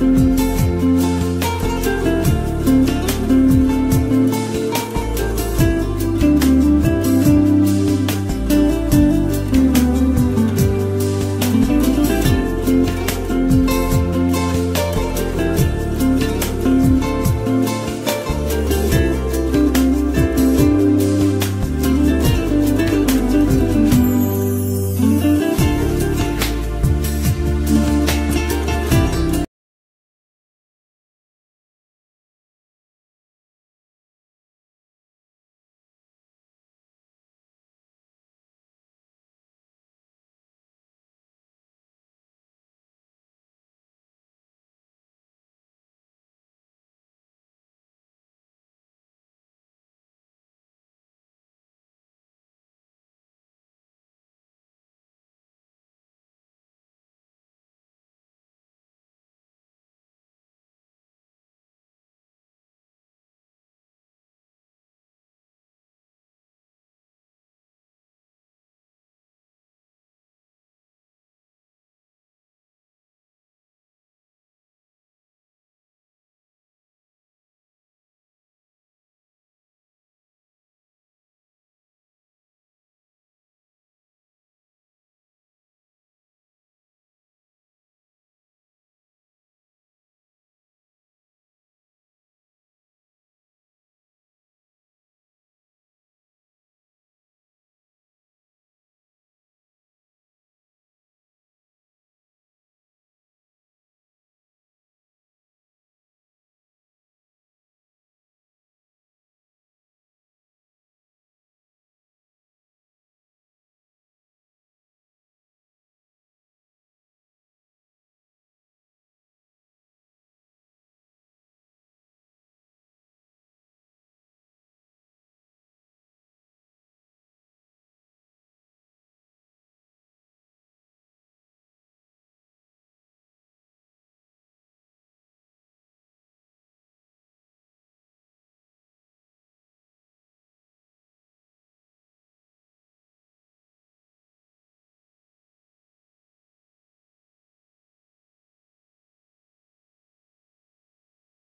Mm-hmm.